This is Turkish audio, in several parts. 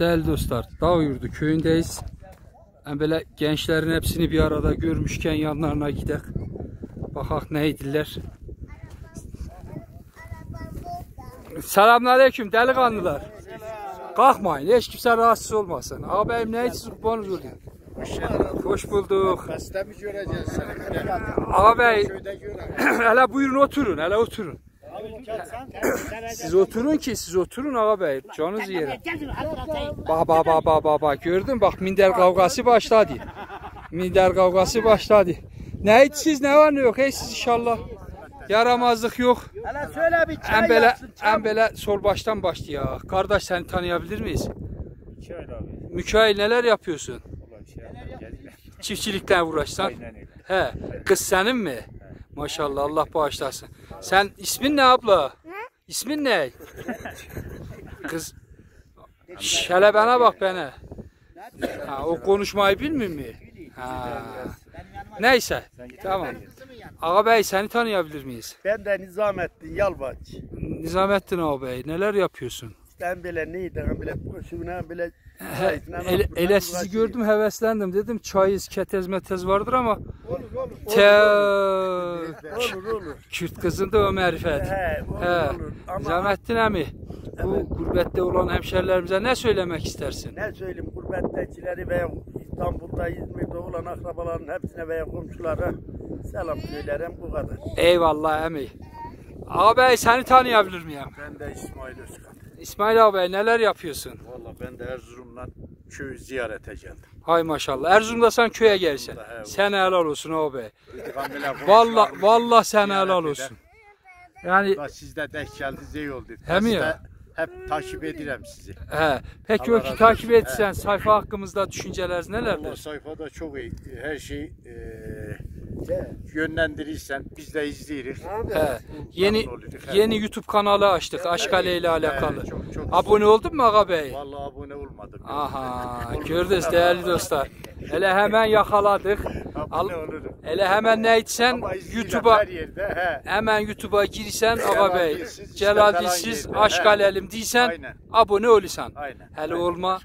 Değerli dostlar, Dağ Yurdu köyündeyiz. Yani böyle gençlerin hepsini bir arada görmüşken yanlarına gidek. Bakak neydiler. Selamünaleyküm delikanlılar. Kalkmayın, hiç kimse rahatsız olmasın. Ağabeyim ne için kurbanız oluyor? Hoş bulduk. Hasta mı göreceğiz seni? Ağabey, hele buyurun oturun, hele oturun. Siz oturun ki, siz oturun ağabey. Canınız yere. Bak bak bak bak bak bak gördün bak minder kavgası başladı. Minder kavgası başladı. Ne siz ne var ne yok hey siz inşallah. Yaramazlık yok. Hele söyle bir çay En böyle yapsın. en böyle sol baştan başlıyor. Kardeş seni tanıyabilir miyiz? Şöyle abi. Mikail neler yapıyorsun? Ulan şey. Çiftçilikten uğraşsan. He. Kız senin mi? Maşallah Allah bağışlasın. Sen ismin ne abla? İsmin ne? Kız. Şş, hele bana bak bana. Ha, o konuşmayı bilmiyor mu? Ha. Neyse. Tamam. Ağabey seni tanıyabilir miyiz? Ben de Nizamettin Yalvaç. Nizamettin ağabey neler yapıyorsun? Ben bile neydi? Ben bile boşuna bile He, ele, ele sizi gördüm heveslendim dedim çayız ketez metez vardır ama Olur olur. te Olur olur. Kürt kızında o marifet. He, olur He. olur. Ama Nizamettin emi bu gurbette olan hemşerilerimize ne söylemek istersin? ne söyleyeyim gurbettekileri veya İstanbul'da, İzmir'de olan akrabaların hepsine veya komşulara selam söylerim bu kadar. Eyvallah emi. Ağabey seni tanıyabilir miyim? Ben de İsmail Özkan. İsmail ağabey neler yapıyorsun? Valla ben de Erzurum'dan köyü ziyarete geldim. Hay maşallah. Erzurum'da sen köye gelsen. Sen helal olsun ağabey. Kamile Vallahi vallahi sen helal olsun. Yani Bak siz de denk geldiniz iyi oldu. Hem ya. Hep takip ederim sizi. he. Peki o razı takip etsen sayfa hakkımızda düşünceler Allah nelerdir? sayfada çok iyi. Her şey e, yönlendirirsen biz de izleyiriz. He. Yeni. He. yeni YouTube kanalı açtık Aşkale ile alakalı. Çok- çok Abone oldun mu ağabey? Vallahi abone olmadım. Aha gördünüz değerli dostlar. Hele hemen yakaladık. Al, Abone olurum. hele hemen ne izleyeceğim YouTube'a hemen YouTube'a girsen ağabey. Dilsiz, Celal Dilsiz aşk alelim diysen abone olursan. Hele olma.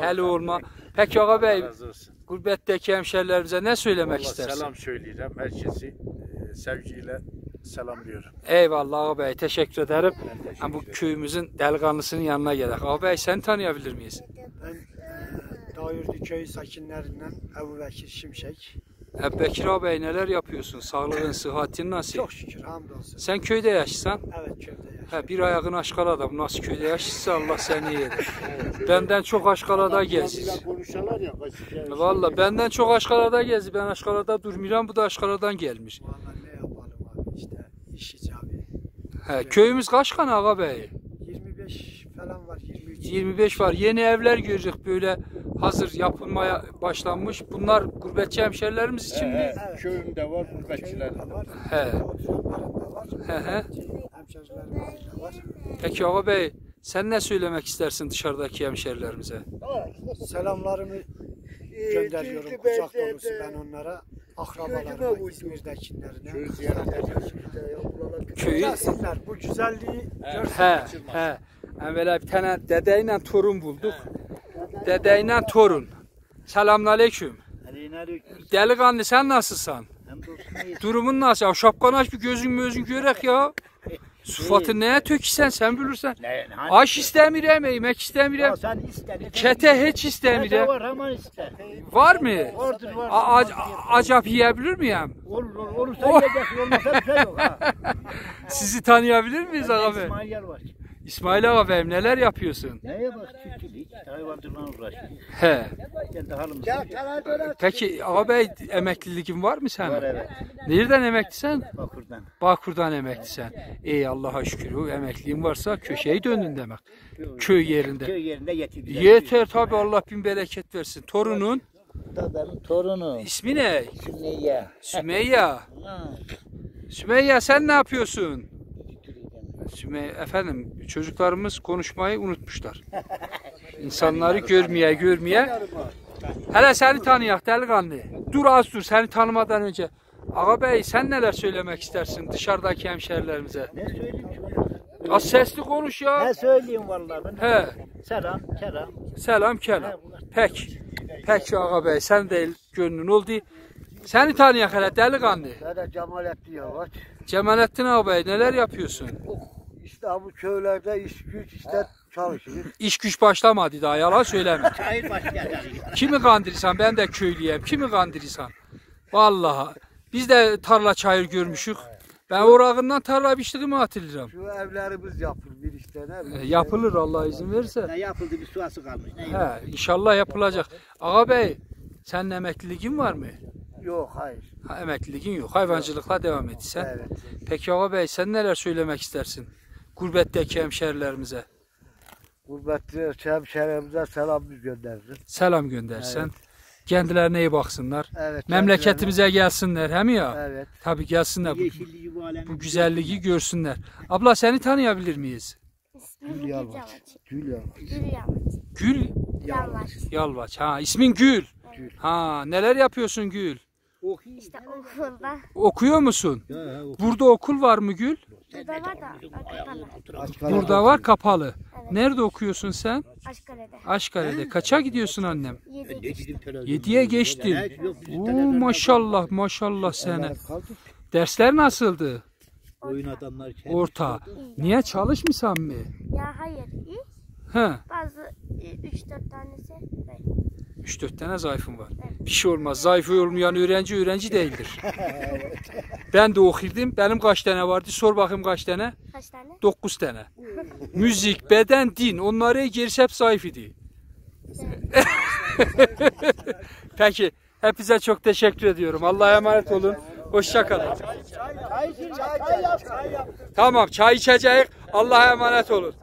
Hele olma. Peki razı olsun. gurbetteki hemşerilerimize ne söylemek Vallahi istersin? selam söyleyeceğim. Herkesi e, sevgiyle selamlıyorum. Eyvallah ağabey teşekkür ederim. Ben teşekkür Ha, bu ederim. köyümüzün delikanlısının yanına gelek. Ağabey seni tanıyabilir miyiz? Ben e, Dağyurdu köy sakinlerinden Ebu Bekir Şimşek. Ebu Bekir ağabey neler yapıyorsun? Sağlığın, sıhhatin nasıl? Çok şükür hamdolsun. Sen köyde yaşasan, Evet köyde yaşıyorum. ha, bir ayağın Aşkala'da, bu nasıl köyde yaşıyorsa Allah seni iyi eder. Benden çok Aşkala'da ya. kaçık- Valla benden çok Aşkala'da gezi. Ben Aşkala'da durmuyorum, bu da Aşkala'dan gelmiş. Vallahi ne yapalım abi işte iş icabı. He, köyümüz kaç kan ağabey? 25 falan var 23. 25 var. Yeni evler görecek böyle hazır yapılmaya başlanmış. Bunlar gurbetçi hemşerilerimiz için mi? Evet, Köyümde var, gurbetçiler. Var. He. He he. Hemşerilerimizde var. Peki ağabey sen ne söylemek istersin dışarıdaki hemşerilerimize? Selamlarımı gönderiyorum kucak dolusu ben onlara. akrabalarıma İzmir'dəkilərinə. Köy Gəlsinlər, bu gözəlliyi görsünlər. Hə, hə. Ən belə bir tənə dədə ilə torun bulduq. Dədə ilə torun. Selamünaleyküm. Aleyküm. Dəliqanlı sən nasılsan? Durumun nasıl? Ya şapkanaş bir gözün gözün görək ya. Sıfatı neye tökisen sen bilirsen. Aş istemirem, yemek istemirem. Sen iste. ne hiç istemirem. var hemen iste. Var mı? Vardır var. A- ac- acap yiyebilir miyim? Olur olur. Olursa yiyeceksin. Olmasa şey yok. Ha. Sizi tanıyabilir miyiz ağabey? İsmail var. İsmail ağabeyim neler yapıyorsun? Neye bak çiftçilik. Hayvancılıkla uğraşıyor. He. Kendi halimiz. Peki ağabey emekliliğin var mı senin? Var evet. Nereden emeklisin? Bakur'dan. Bakur'dan emeklisin. Ey Allah'a şükür o emekliğin varsa köşeyi döndün demek. Köy yerinde. Köy yerinde yetim. Yeter tabi Allah bin bereket versin. Torunun Da benim torunum. ismi ne? Sümeyye. Sümeyye. Sümeyye sen ne yapıyorsun? Sümeyye efendim çocuklarımız konuşmayı unutmuşlar. İnsanları görmeye görmeye. Hele seni tanıyak delikanlı. Dur az dur seni tanımadan önce. Ağabey sen neler söylemek istersin dışarıdaki hemşerilerimize? Ne söyleyeyim ki? Az sesli konuş ya. Ne söyleyeyim vallahi ben. He. Selam, kelam. Selam kelam. Pek. Peki ağa bey sen de gönlün oldu. Seni tanıyan hele delikanlı. Ben de Cemalettin Yavaş. Cemalettin ağa bey neler yapıyorsun? İşte bu köylerde iş güç işte çalışırız. İş güç başlamadı daha yalan söyleme. Hayır başlayacak. Kimi kandırırsan ben de köylüyüm. Kimi kandırırsan. Vallahi biz de tarla çayır görmüşük. Ben orağından tarla biçtiğimi hatırlıyorum. Şu evlerimiz yapılır bir işte ne E, yapılır Allah izin verirse. Ne yapıldı bir suası kalmış. Ne. He, inşallah yapılacak. Ağa bey senin emekliliğin var mı? Yok hayır. Ha, emekliliğin yok. Hayvancılıkla devam et sen. Evet. Peki ağa bey sen neler söylemek istersin? Gurbetteki hemşerilerimize Gurbetli hemşehrimize selam göndeririz. selam göndersen. Kendilerine iyi baksınlar. Evet. Memleketimize gelsinler hem ya. Evet. Tabii gelsinler. Bu, Yeşilliği bu güzelliği görsünler. Abla seni tanıyabilir miyiz? Gül Yalvaç. Gül Yalvaç. Gül Yalvaç. Gül Yalvaç. Yalvaç. Ha ismin Gül. Gül. Ha neler yapıyorsun Gül? İşte okulda. Okuyor musun? Burada okul var mı Gül? Burada var da kapalı. Burada var kapalı. Nerede okuyorsun sen? Aşkale'de. Aşkale'de. Kaça gidiyorsun annem? Yediye geçtin. Oo, maşallah maşallah sana. Dersler nasıldı? Oyun adamlar. Orta. Niye çalışmışsan mı? Ya hayır. He. Bazı 3-4 tanesi böyle. 3-4 tane zayıfım var. Bir şey olmaz. Zayıf olmayan öğrenci öğrenci değildir. ben de okurdum. Benim kaç tane vardı? Sor bakayım kaç tane? Kaç tane? 9 tane. Müzik, beden, din. Onları gerisi hep zayıf idi. Peki. Hepinize çok teşekkür ediyorum. Allah'a emanet olun. Hoşça kalın. Tamam çay içeceğiz. Allah'a emanet olun.